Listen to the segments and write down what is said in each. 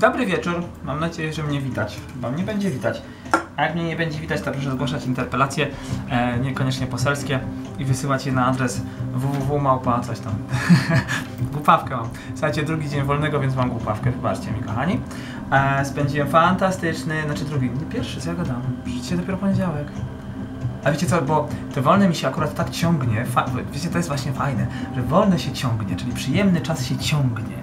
Dobry wieczór. Mam nadzieję, że mnie widać. Chyba mnie będzie widać. A jak mnie nie będzie widać, to proszę zgłaszać interpelacje, e, niekoniecznie poselskie i wysyłać je na adres www.małpa coś tam. głupawkę mam. Słuchajcie, drugi dzień wolnego, więc mam głupawkę, wybaczcie mi kochani. E, spędziłem fantastyczny, znaczy drugi, nie pierwszy, co ja gadam? Dzisiaj dopiero poniedziałek. A wiecie co, bo te wolne mi się akurat tak ciągnie, wiecie, to jest właśnie fajne, że wolne się ciągnie, czyli przyjemny czas się ciągnie.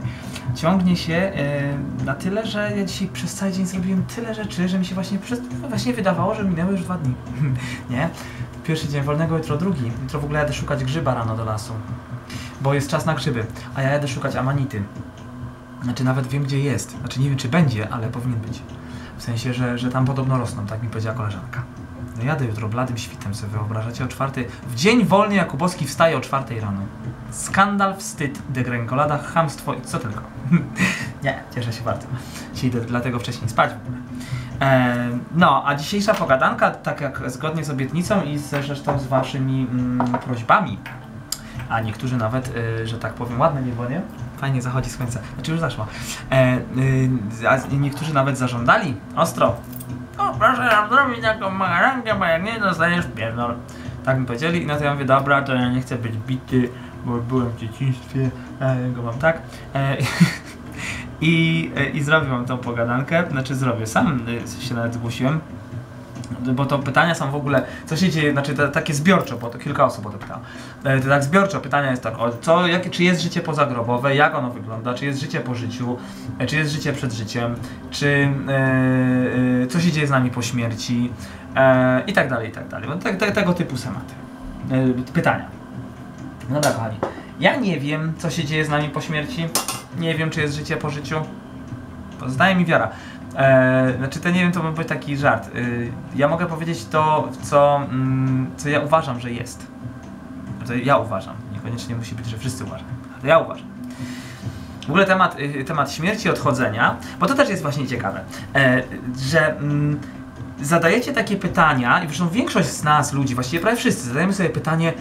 Ciągnie się e, na tyle, że ja dzisiaj przez cały dzień zrobiłem tyle rzeczy, że mi się właśnie, przez, właśnie wydawało, że minęły już dwa dni. Nie? Pierwszy dzień wolnego, jutro drugi. Jutro w ogóle jadę szukać grzyba rano do lasu, bo jest czas na grzyby, a ja jadę szukać amanity. Znaczy nawet wiem, gdzie jest. Znaczy nie wiem, czy będzie, ale powinien być. W sensie, że, że tam podobno rosną, tak mi powiedziała koleżanka. No jadę jutro bladym świtem, sobie wyobrażacie, o czwartej... W dzień wolny Jakubowski wstaje o czwartej rano. Skandal, wstyd, degrengolada, chamstwo i co tylko. Nie, cieszę się bardzo. Dzisiaj idę dlatego wcześniej spać w ogóle. No, a dzisiejsza pogadanka, tak jak zgodnie z obietnicą i zresztą z waszymi mm, prośbami, a niektórzy nawet, y, że tak powiem, ładne niebo, nie? Fajnie zachodzi słońce. Znaczy już zaszło. E, y, a niektórzy nawet zażądali ostro. O, proszę nam zrobić taką marankę, bo jak nie dostaniesz pierdol. Tak mi powiedzieli i na to ja mówię, dobra, to ja nie chcę być bity, bo byłem w dzieciństwie, e, go mam tak. E, i, e, I zrobię wam tą pogadankę, znaczy zrobię, sam y, się nawet zgłosiłem, bo to pytania są w ogóle, co się dzieje, znaczy to, takie zbiorczo, bo to kilka osób o to pytało. E, To tak zbiorczo, pytania jest tak, o co, jakie, czy jest życie pozagrobowe, jak ono wygląda, czy jest życie po życiu, e, czy jest życie przed życiem, czy e, e, co się dzieje z nami po śmierci e, i tak dalej, i tak dalej. Te, te, tego typu tematy. E, pytania. No dobra, kochani. Ja nie wiem, co się dzieje z nami po śmierci. Nie wiem, czy jest życie po życiu. Pozostaje mi wiara. E, znaczy, to nie wiem, to by był taki żart. E, ja mogę powiedzieć to, co, mm, co ja uważam, że jest. To ja uważam. Niekoniecznie musi być, że wszyscy uważają. Ale ja uważam. W ogóle temat, y, temat śmierci, odchodzenia, bo to też jest właśnie ciekawe, e, że mm, zadajecie takie pytania, i zresztą większość z nas, ludzi, właściwie prawie wszyscy, zadajemy sobie pytanie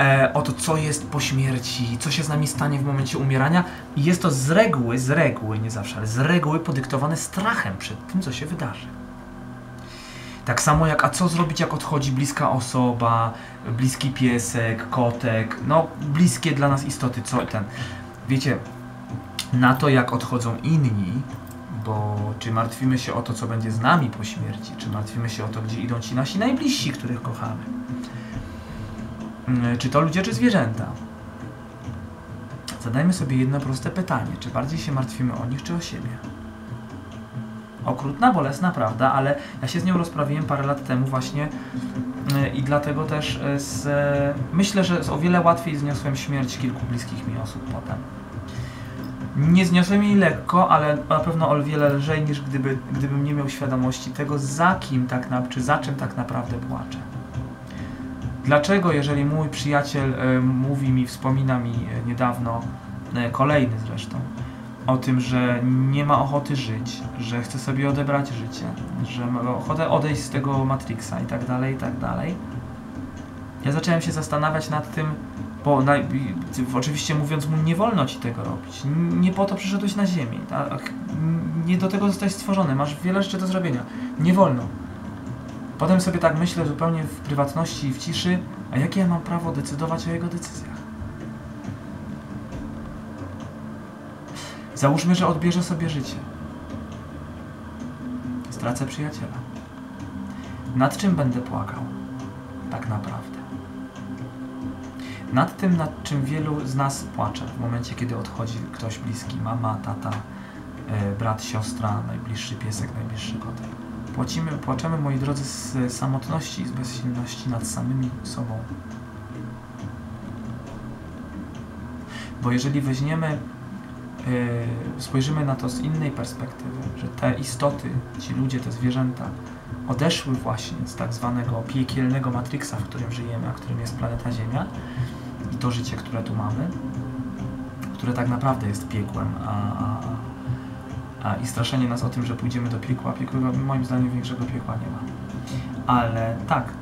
e, o to, co jest po śmierci, co się z nami stanie w momencie umierania, i jest to z reguły, z reguły, nie zawsze, ale z reguły podyktowane strachem przed tym, co się wydarzy. Tak samo jak, a co zrobić, jak odchodzi bliska osoba, bliski piesek, kotek, no bliskie dla nas istoty, co ten. Wiecie, na to jak odchodzą inni, bo czy martwimy się o to, co będzie z nami po śmierci, czy martwimy się o to, gdzie idą ci nasi najbliżsi, których kochamy. Mm, Czy to ludzie, czy zwierzęta? Zadajmy sobie jedno proste pytanie. Czy bardziej się martwimy o nich, czy o siebie? Okrutna, bolesna, prawda, ale ja się z nią rozprawiłem parę lat temu właśnie y, i dlatego też y, z, myślę, że o wiele łatwiej zniosłem śmierć kilku bliskich mi osób potem. Nie zniosłem jej lekko, ale na pewno o wiele lżej niż gdyby, gdybym nie miał świadomości tego, za kim tak na, czy za czym tak naprawdę płaczę. Dlaczego, jeżeli mój przyjaciel e, mówi mi, wspomina mi e, niedawno, e, kolejny zresztą, o tym, że nie ma ochoty żyć, że chce sobie odebrać życie, że ma ochotę odejść z tego Matrixa i tak dalej, i tak dalej. Ja zacząłem się zastanawiać nad tym, bo na, oczywiście mówiąc mu, nie wolno ci tego robić. Nie po to przyszedłeś na ziemię. Tak? Nie do tego zostałeś stworzony. Masz wiele rzeczy do zrobienia. Nie wolno. Potem sobie tak myślę zupełnie w prywatności i w ciszy, a jakie ja mam prawo decydować o jego decyzjach? Załóżmy, że odbierze sobie życie. Stracę przyjaciela. Nad czym będę płakał? Tak naprawdę. Nad tym, nad czym wielu z nas płacze w momencie, kiedy odchodzi ktoś bliski. Mama, tata, e, brat, siostra, najbliższy piesek, najbliższy kotek. Płacimy, płaczemy, moi drodzy, z samotności i z bezsilności nad samymi sobą. Bo jeżeli weźmiemy, yy, spojrzymy na to z innej perspektywy, że te istoty, ci ludzie, te zwierzęta odeszły właśnie z tak zwanego piekielnego matriksa, w którym żyjemy, a którym jest planeta Ziemia i to życie, które tu mamy, które tak naprawdę jest piekłem, a, a, a i straszenie nas o tym, że pójdziemy do piekła. Piekła, moim zdaniem większego piekła nie ma. Ale tak,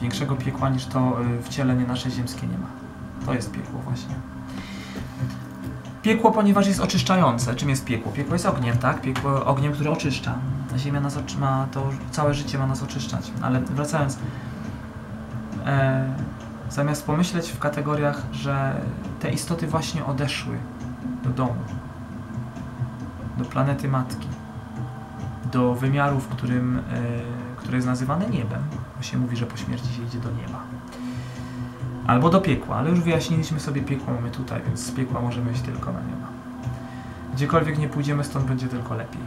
większego piekła niż to y, wcielenie nasze ziemskie nie ma. To jest piekło właśnie. Piekło, ponieważ jest oczyszczające. Czym jest piekło? Piekło jest ogniem, tak? Piekło ogniem, który oczyszcza. Ziemia nas ma to, całe życie ma nas oczyszczać. Ale wracając, e, zamiast pomyśleć w kategoriach, że te istoty właśnie odeszły do domu, do planety matki, do wymiaru, w którym, e, które jest nazywane niebem, bo się mówi, że po śmierci się idzie do nieba. Albo do piekła, ale już wyjaśniliśmy sobie piekło mamy tutaj, więc z piekła możemy iść tylko na nieba. Gdziekolwiek nie pójdziemy, stąd będzie tylko lepiej.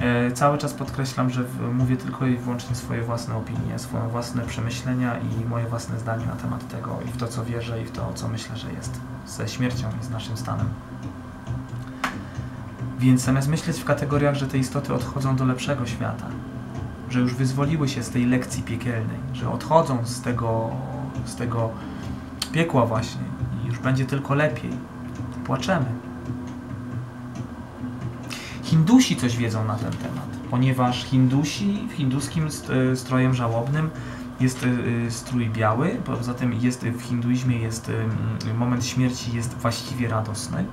E, cały czas podkreślam, że mówię tylko i wyłącznie swoje własne opinie, swoje własne przemyślenia i moje własne zdanie na temat tego i w to, co wierzę i w to, co myślę, że jest ze śmiercią i z naszym stanem. Więc zamiast myśleć w kategoriach, że te istoty odchodzą do lepszego świata, że już wyzwoliły się z tej lekcji piekielnej, że odchodzą z tego, z tego piekła właśnie i już będzie tylko lepiej, płaczemy. Hindusi coś wiedzą na ten temat, ponieważ Hindusi w hinduskim st- strojem żałobnym jest e, strój biały, poza tym jest w hinduizmie jest e, moment śmierci jest właściwie radosny.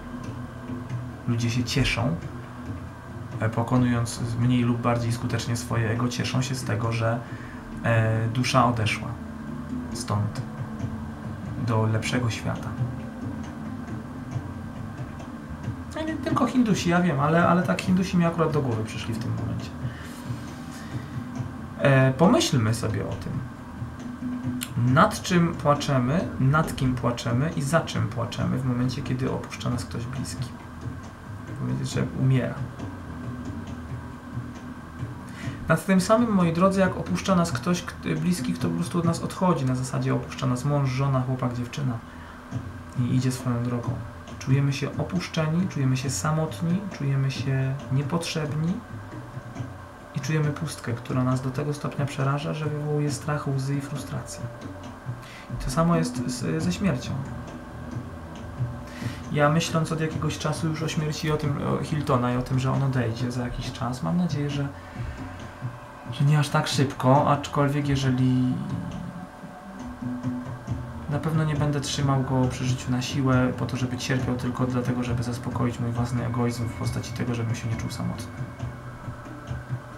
Ludzie się cieszą, e, pokonując mniej lub bardziej skutecznie swoje ego, cieszą się z tego, że e, dusza odeszła stąd do lepszego świata. No nie tylko Hindusi, ja wiem, ale, ale tak Hindusi mi akurat do głowy przyszli w tym momencie. E, pomyślmy sobie o tym. Nad czym płaczemy, nad kim płaczemy i za czym płaczemy w momencie, kiedy opuszcza nas ktoś bliski. Powiedzieć, że umiera. Nad tym samym, moi drodzy, jak opuszcza nas ktoś bliski, kto po prostu od nas odchodzi, na zasadzie opuszcza nas mąż, żona, chłopak, dziewczyna i idzie swoją drogą. Czujemy się opuszczeni, czujemy się samotni, czujemy się niepotrzebni i czujemy pustkę, która nas do tego stopnia przeraża, że wywołuje strach, łzy i frustrację. I to samo jest ze śmiercią. Ja myśląc od jakiegoś czasu już o śmierci o tym o Hiltona i o tym, że on odejdzie za jakiś czas, mam nadzieję, że, że nie aż tak szybko, aczkolwiek jeżeli na pewno nie będę trzymał go przy życiu na siłę po to, żeby cierpiał tylko dlatego, żeby zaspokoić mój własny egoizm w postaci tego, żebym się nie czuł samotny.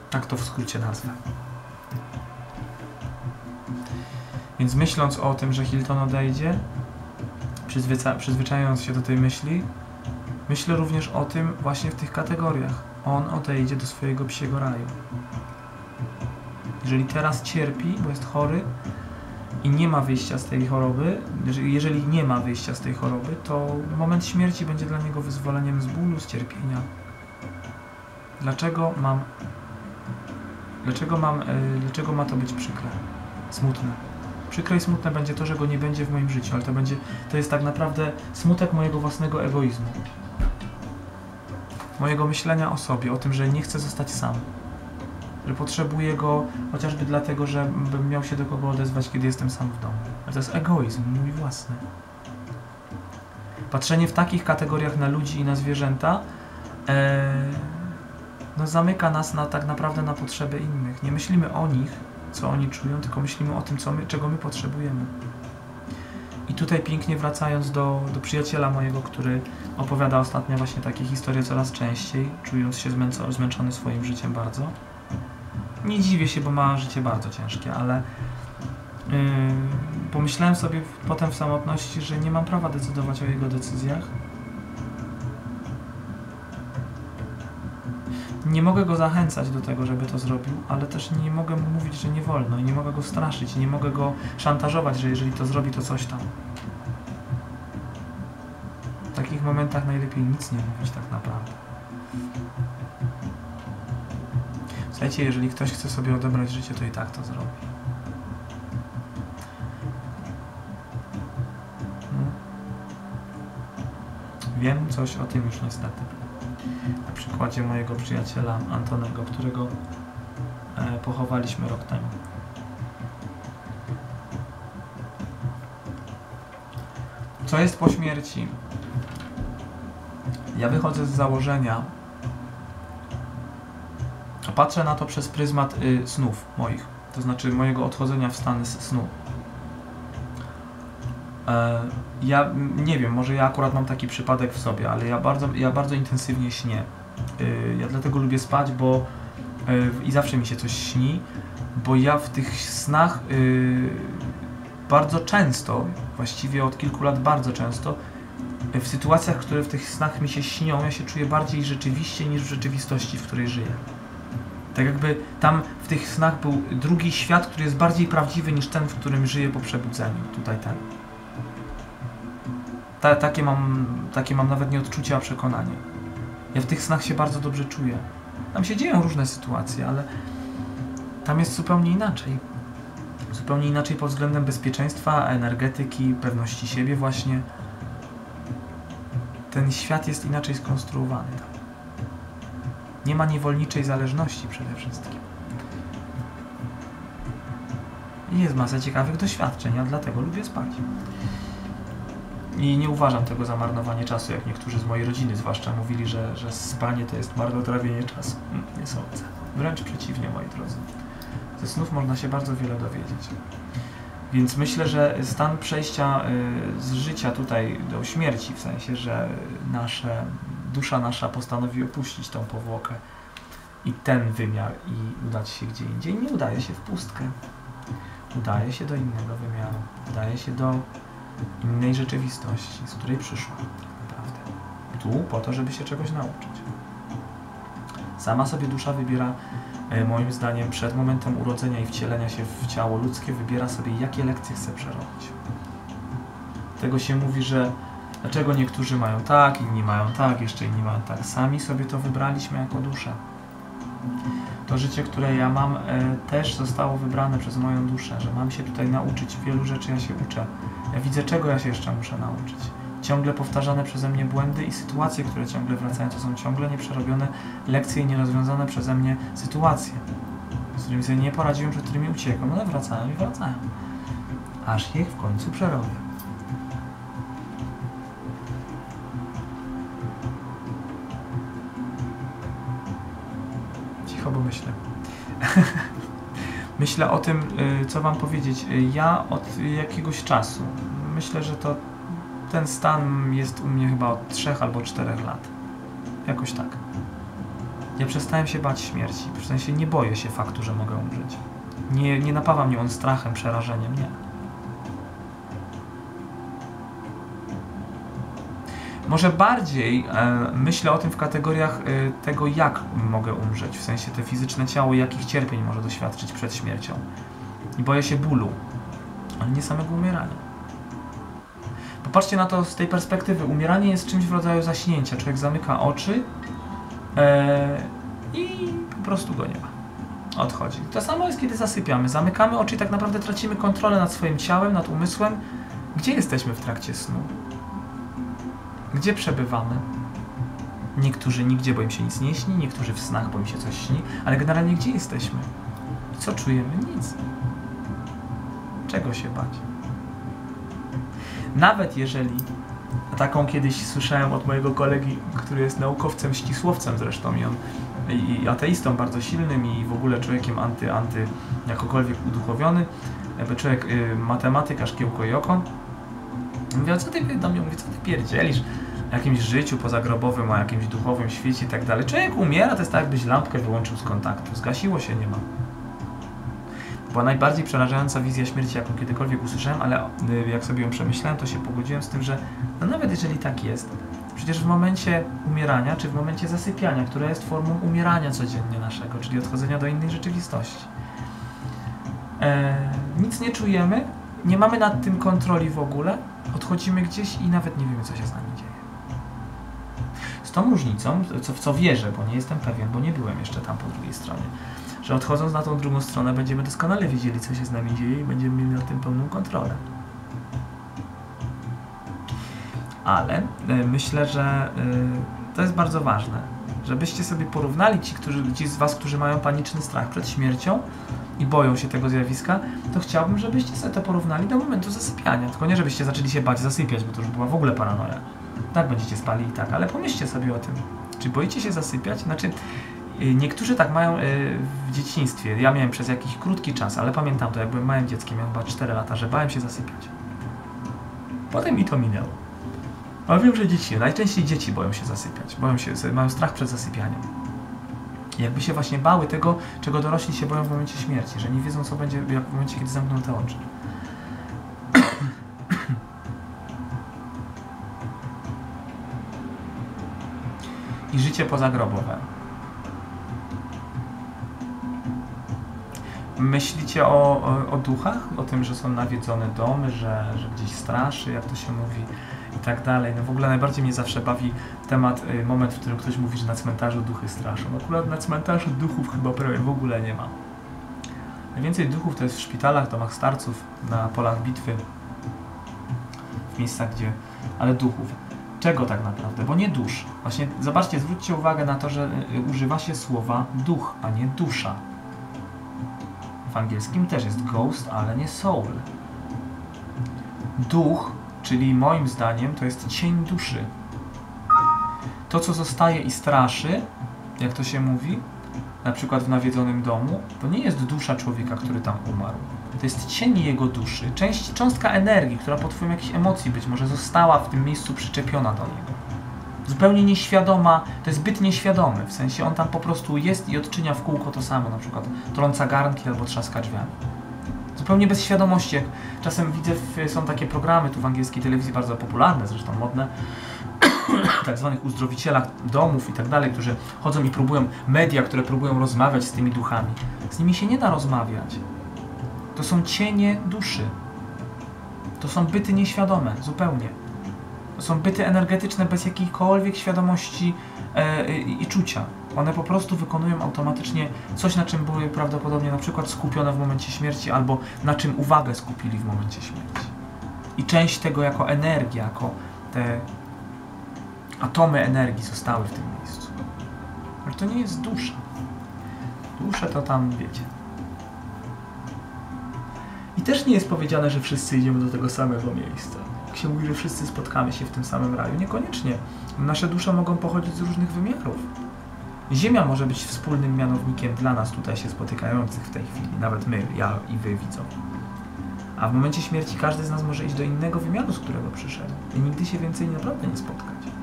Tak to w skrócie nazwę. Więc myśląc o tym, że Hilton odejdzie, przyzwyca- przyzwyczajając się do tej myśli, myślę również o tym właśnie w tych kategoriach. On odejdzie do swojego psiego raju. Jeżeli teraz cierpi, bo jest chory i nie ma wyjścia z tej choroby, jeżeli- nie ma wyjścia z tej choroby, to moment śmierci będzie dla niego wyzwoleniem z bólu, z cierpienia. Dlaczego mam Dlaczego mam, y, dlaczego ma to być przykre? Smutne. Przykre i smutne będzie to, że go nie będzie w moim życiu, ale to będzie, to jest tak naprawdę smutek mojego własnego egoizmu. Mojego myślenia o sobie, o tym, że nie chcę zostać sam. Że potrzebuję go chociażby dlatego, że bym miał się do kogo odezwać, kiedy jestem sam w domu. Ale to jest egoizm, mój własny. Patrzenie w takich kategoriach na ludzi i na zwierzęta e, no, zamyka nas na, tak naprawdę na potrzeby innych. Nie myślimy o nich, co oni czują, tylko myślimy o tym, co my, czego my potrzebujemy. I tutaj pięknie wracając do, do przyjaciela mojego, który opowiada ostatnio właśnie takie historie coraz częściej, czując się zmęco, zmęczony swoim życiem bardzo. Nie dziwię się, bo ma życie bardzo ciężkie, ale yy, pomyślałem sobie potem w samotności, że nie mam prawa decydować o jego decyzjach. Nie mogę go zachęcać do tego, żeby to zrobił, ale też nie mogę mu mówić, że nie wolno i nie mogę go straszyć, nie mogę go szantażować, że jeżeli to zrobi, to coś tam. W takich momentach najlepiej nic nie mówić tak naprawdę. Słuchajcie, jeżeli ktoś chce sobie odebrać życie, to i tak to zrobi. Hmm. Wiem coś o tym już niestety. Przykładzie mojego przyjaciela Antonego, którego e, pochowaliśmy rok temu. Co jest po śmierci? Ja wychodzę z założenia, a patrzę na to przez pryzmat y, snów moich, to znaczy mojego odchodzenia w stan s- snu. E, ja nie wiem, może ja akurat mam taki przypadek w sobie, ale ja bardzo, ja bardzo intensywnie śnię. Y, ja dlatego lubię spać, bo y, i zawsze mi się coś śni, bo ja w tych snach y, bardzo często, właściwie od kilku lat bardzo często, w sytuacjach, które w tych snach mi się śnią, ja się czuję bardziej rzeczywiście niż w rzeczywistości, w której żyję. Tak jakby tam w tych snach był drugi świat, który jest bardziej prawdziwy niż ten, w którym żyję po przebudzeniu. Tutaj ten. Ta, takie, mam, takie mam nawet nie odczucie, a przekonanie. Ja w tych snach się bardzo dobrze czuję. Tam się dzieją różne sytuacje, ale tam jest zupełnie inaczej. Zupełnie inaczej pod względem bezpieczeństwa, energetyki, pewności siebie właśnie. Ten świat jest inaczej skonstruowany tam. Nie ma niewolniczej zależności przede wszystkim. I jest masa ciekawych doświadczeń, a dlatego lubię spać. I nie uważam tego za marnowanie czasu, jak niektórzy z mojej rodziny zwłaszcza mówili, że, że spanie to jest marnotrawienie czasu. Nie sądzę. Wręcz przeciwnie, moi drodzy. Ze snów można się bardzo wiele dowiedzieć. Więc myślę, że stan przejścia y, z życia tutaj do śmierci, w sensie, że nasze, dusza nasza postanowi opuścić tą powłokę i ten wymiar i udać się gdzie indziej, nie udaje się w pustkę. Udaje się do innego wymiaru. Udaje się do innej rzeczywistości, z której przyszła naprawdę. Tu po to, żeby się czegoś nauczyć. Sama sobie dusza wybiera, e, moim zdaniem, przed momentem urodzenia i wcielenia się w ciało ludzkie, wybiera sobie, jakie lekcje chce przerobić. Tego się mówi, że dlaczego niektórzy mają tak, inni mają tak, jeszcze inni mają tak. Sami sobie to wybraliśmy jako duszę. To życie, które ja mam, e, też zostało wybrane przez moją duszę, że mam się tutaj nauczyć wielu rzeczy, ja się uczę. Ja widzę, czego ja się jeszcze muszę nauczyć. Ciągle powtarzane przeze mnie błędy i sytuacje, które ciągle wracają, to są ciągle nieprzerobione lekcje i nierozwiązane przeze mnie sytuacje, z którymi sobie nie poradziłem, przed którymi uciekłem. One wracają i wracają. Aż ich w końcu przerobię. Cicho, bo myślę. myślę o tym, y, co Wam powiedzieć. Y, Ja od jakiegoś czasu, myślę, że to ten stan jest u mnie chyba od 3 albo 4 lat. Jakoś tak. Ja przestałem się bać śmierci. W sensie nie boję się faktu, że mogę umrzeć. Nie, nie napawa mnie on strachem, przerażeniem, nie. Może bardziej e, myślę o tym w kategoriach e, tego, jak mogę umrzeć, w sensie te fizyczne ciało, jakich cierpień może doświadczyć przed śmiercią. I boję się bólu, ale nie samego umierania. Popatrzcie na to z tej perspektywy. Umieranie jest czymś w rodzaju zaśnięcia. Człowiek zamyka oczy e, i po prostu go nie ma. Odchodzi. To samo jest, kiedy zasypiamy. Zamykamy oczy i tak naprawdę tracimy kontrolę nad swoim ciałem, nad umysłem. Gdzie jesteśmy w trakcie snu? Gdzie przebywamy? Niektórzy nigdzie, bo im się nic nie śni, niektórzy w snach, bo im się coś śni, ale generalnie gdzie jesteśmy? Co czujemy? Nic. Czego się bać? Nawet jeżeli, taką kiedyś słyszałem od mojego kolegi, który jest naukowcem, ścisłowcem zresztą i on i ateistą bardzo silnym i w ogóle człowiekiem anty, anty jakokolwiek uduchowiony, jakby człowiek y, matematyka, szkiełko i oko. Mówię, co ty do mnie mówi, co ty pierdzielisz? Jakimś życiu pozagrobowym, o jakimś duchowym świecie i tak dalej. Człowiek umiera, to jest tak jakbyś lampkę wyłączył z kontaktu. Zgasiło się, nie ma. Była najbardziej przerażająca wizja śmierci, jaką kiedykolwiek usłyszałem, ale y, jak sobie ją przemyślałem, to się pogodziłem z tym, że no nawet jeżeli tak jest, przecież w momencie umierania, czy w momencie zasypiania, które jest formą umierania codziennie naszego, czyli odchodzenia do innej rzeczywistości, e, nic nie czujemy, nie mamy nad tym kontroli w ogóle, odchodzimy gdzieś i nawet nie wiemy, co się z nami tą różnicą, co, w co wierzę, bo nie jestem pewien, bo nie byłem jeszcze tam po drugiej stronie, że odchodząc na tą drugą stronę będziemy doskonale wiedzieli, co się z nami dzieje i będziemy mieli nad tym pełną kontrolę. Ale y, myślę, że y, to jest bardzo ważne, żebyście sobie porównali ci, którzy, ci z Was, którzy mają paniczny strach przed śmiercią i boją się tego zjawiska, to chciałbym, żebyście sobie to porównali do momentu zasypiania. Tylko nie, żebyście zaczęli się bać zasypiać, bo to już była w ogóle paranoja. Tak będziecie spali i tak, ale pomyślcie sobie o tym. Czy boicie się zasypiać? Znaczy, y, niektórzy tak mają y, w dzieciństwie. Ja miałem przez jakiś krótki czas, ale pamiętam to, jak byłem małym dzieckiem, miałem chyba 4 lata, że bałem się zasypiać. Potem mi to minęło. Ale wiem, że dzieci, najczęściej dzieci boją się zasypiać, boją się, mają strach przed zasypianiem. Jakby się właśnie bały tego, czego dorośli się boją w momencie śmierci, że nie wiedzą, co będzie w momencie, kiedy zamkną te oczy. I życie pozagrobowe. Myślicie o, o, o duchach? O tym, że są nawiedzone domy, że, że gdzieś straszy, jak to się mówi i tak dalej. No w ogóle najbardziej mnie zawsze bawi temat, y, moment, w którym ktoś mówi, że na cmentarzu duchy straszą. Akurat na cmentarzu duchów chyba prawie w ogóle nie ma. Najwięcej duchów to jest w szpitalach, domach starców, na polach bitwy, w miejscach, gdzie... ale duchów. Czego tak naprawdę? Bo nie dusz. Właśnie zobaczcie, zwróćcie uwagę na to, że y, używa się słowa duch, a nie dusza. W angielskim też jest ghost, ale nie soul. Duch, czyli moim zdaniem, to jest cień duszy. To, co zostaje i straszy, jak to się mówi, na przykład w nawiedzonym domu, to nie jest dusza człowieka, który tam umarł. To jest cień jego duszy, część, cząstka energii, która pod wpływem jakichś emocji być może została w tym miejscu przyczepiona do niego. Zupełnie nieświadoma, to jest byt nieświadomy, w sensie on tam po prostu jest i odczynia w kółko to samo, na przykład trąca garnki albo trzaska drzwiami. Zupełnie bez świadomości. Jak czasem widzę, są takie programy tu w angielskiej telewizji bardzo popularne, zresztą modne, tak zwanych uzdrowicielach domów i tak dalej, którzy chodzą i próbują, media, które próbują rozmawiać z tymi duchami. Z nimi się nie da rozmawiać. To są cienie duszy. To są byty nieświadome, zupełnie. To są byty energetyczne bez jakiejkolwiek świadomości e, i, i czucia. One po prostu wykonują automatycznie coś, na czym były prawdopodobnie na przykład skupione w momencie śmierci, albo na czym uwagę skupili w momencie śmierci. I część tego jako energia, jako te atomy energii zostały w tym miejscu. Ale to nie jest dusza. Dusza to tam, wiecie. I też nie jest powiedziane, że wszyscy idziemy do tego samego miejsca. Jak się mówi, że wszyscy spotkamy się w tym samym raju. Niekoniecznie. Nasze dusze mogą pochodzić z różnych wymiarów. Ziemia może być wspólnym mianownikiem dla nas tutaj się spotykających w tej chwili. Nawet my, ja i wy widzą. A w momencie śmierci każdy z nas może iść do innego wymiaru, z którego przyszedł. I nigdy się więcej naprawdę nie spotkać.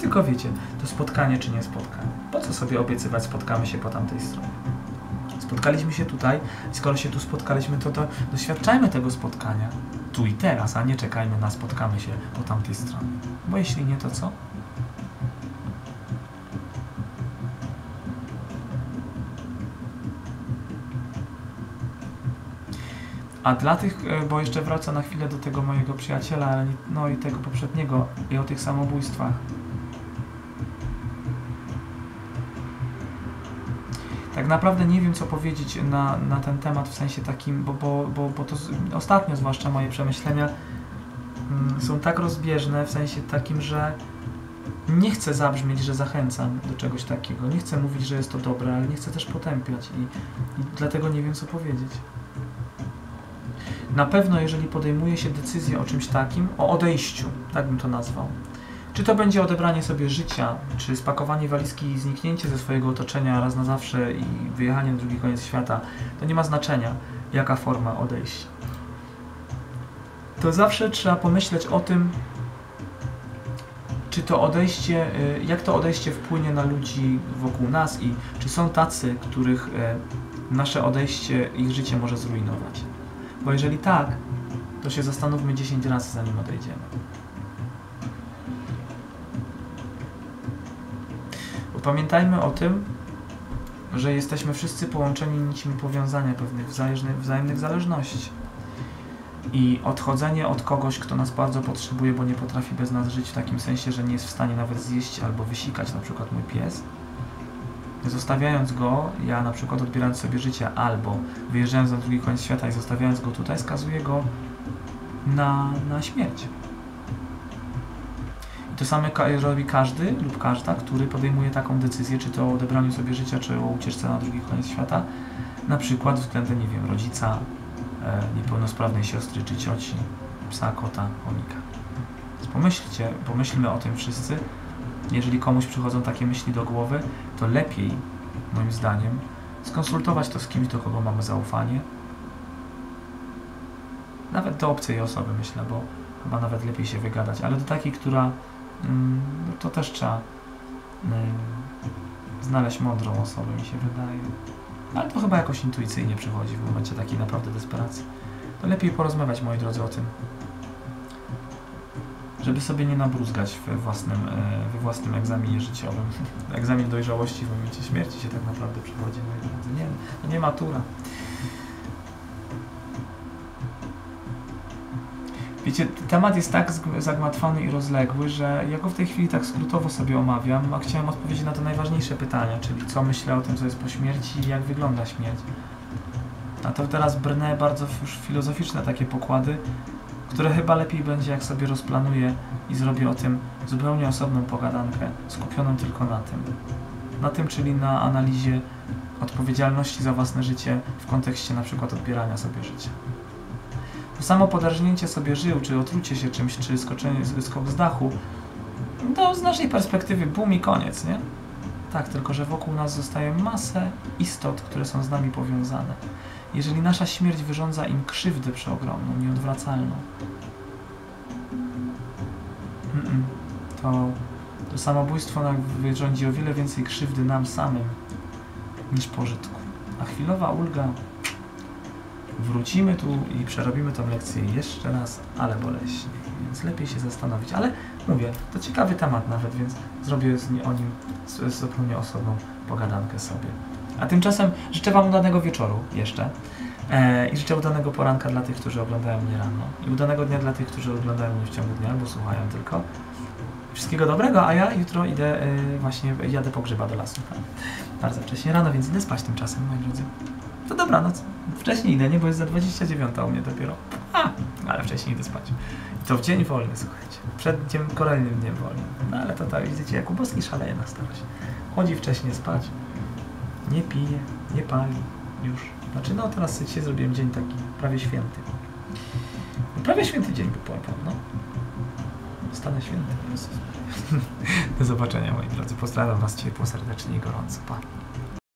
Tylko wiecie, to spotkanie czy nie spotkanie. Po co sobie obiecywać, spotkamy się po tamtej stronie? Spotkaliśmy się tutaj skoro się tu spotkaliśmy, to, to doświadczajmy tego spotkania tu i teraz, a nie czekajmy na spotkamy się po tamtej stronie. Bo jeśli nie, to co? A dla tych, e, bo jeszcze wrócę na chwilę do tego mojego przyjaciela, no i tego poprzedniego i o tych samobójstwach. Naprawdę nie wiem, co powiedzieć na, na ten temat w sensie takim, bo, bo, bo, bo to z, ostatnio zwłaszcza moje przemyślenia mm, są tak rozbieżne w sensie takim, że nie chcę zabrzmieć, że zachęcam do czegoś takiego. Nie chcę mówić, że jest to dobre, ale nie chcę też potępiać i, i dlatego nie wiem, co powiedzieć. Na pewno, jeżeli podejmuje się decyzję o czymś takim, o odejściu, tak bym to nazwał, czy to będzie odebranie sobie życia, czy spakowanie walizki i zniknięcie ze swojego otoczenia raz na zawsze i wyjechanie na drugi koniec świata, to nie ma znaczenia, jaka forma odejścia. To zawsze trzeba pomyśleć o tym, czy to odejście, y, jak to odejście wpłynie na ludzi wokół nas i czy są tacy, których y, nasze odejście, ich życie może zrujnować. Bo jeżeli tak, to się zastanówmy 10 razy zanim odejdziemy. Pamiętajmy o tym, że jesteśmy wszyscy połączeni nicmi powiązania pewnych wzajemnych, zależności. I odchodzenie od kogoś, kto nas bardzo potrzebuje, bo nie potrafi bez nas żyć w takim sensie, że nie jest w stanie nawet zjeść albo wysikać, na przykład mój pies, zostawiając go, ja na przykład odbierając sobie życie, albo wyjeżdżając na drugi koniec świata i zostawiając go tutaj, skazuję go na, na śmierć. To samo robi każdy lub każda, który podejmuje taką decyzję, czy to o odebraniu sobie życia, czy o ucieczce na drugi koniec świata, na przykład względem, nie wiem, rodzica, e, niepełnosprawnej siostry czy cioci, psa, kota, chomika. Więc pomyślcie, pomyślmy o tym wszyscy. Jeżeli komuś przychodzą takie myśli do głowy, to lepiej, moim zdaniem, skonsultować to z kimś, do kogo mamy zaufanie Nawet do obcej osoby myślę, bo chyba nawet lepiej się wygadać, ale do takiej, która to też trzeba mm, znaleźć mądrą osobę, mi się wydaje. Ale to chyba jakoś intuicyjnie przychodzi w momencie takiej naprawdę desperacji. To lepiej porozmawiać, moi drodzy, o tym, żeby sobie nie nabruzgać we własnym, e, we własnym egzaminie życiowym. Egzamin dojrzałości w momencie śmierci się tak naprawdę przychodzi, moi drodzy. Nie, nie matura. Wiecie, temat jest tak zagmatwany i rozległy, że ja go w tej chwili tak skrótowo sobie omawiam, a chciałem odpowiedzieć na to najważniejsze pytanie, czyli co myślę o tym, co jest po śmierci i jak wygląda śmierć. A to teraz brnę bardzo już filozoficzne takie pokłady, które chyba lepiej będzie, jak sobie rozplanuję i zrobię o tym zupełnie osobną pogadankę, skupioną tylko na tym. Na tym, czyli na analizie odpowiedzialności za własne życie w kontekście na przykład odbierania sobie życia. To samo podarżnięcie sobie żył, czy otrucie się czymś, czy skoczenie, z- skok z dachu, to z naszej perspektywy bum i koniec, nie? Tak, tylko że wokół nas zostaje masę istot, które są z nami powiązane. Jeżeli nasza śmierć wyrządza im krzywdę przeogromną, nieodwracalną, to, to samobójstwo wyrządzi o wiele więcej krzywdy nam samym niż pożytku. A chwilowa ulga wrócimy tu i przerobimy tą lekcję jeszcze raz, ale boleśnie. Więc lepiej się zastanowić. Ale mówię, to ciekawy temat nawet, więc zrobię z, o nim z, z zupełnie osobną pogadankę sobie. A tymczasem życzę Wam udanego wieczoru jeszcze. E, I życzę udanego poranka dla tych, którzy oglądają mnie rano. I udanego dnia dla tych, którzy oglądają mnie w ciągu dnia albo słuchają tylko. Wszystkiego dobrego, a ja jutro idę e, właśnie, jadę po grzyba do lasu. Tak. Bardzo wcześnie rano, więc idę spać tymczasem, moi drodzy. To dobranoc. Wcześniej idę, nie? Bo jest za 29 u mnie dopiero. A, ale wcześniej idę spać. I to w dzień wolny, słuchajcie. Przed dniem, kolejnym dniem wolnym. No ale to tak, widzicie, Jakubowski szaleje na starość. Chodzi wcześniej spać, nie pije, nie pali już. Znaczy, no teraz dzisiaj zrobiłem dzień taki prawie święty. Prawie święty dzień był, wam, no. Stanę święty. Do zobaczenia, moi drodzy. Pozdrawiam Was ciepło, serdecznie i gorąco. Pa.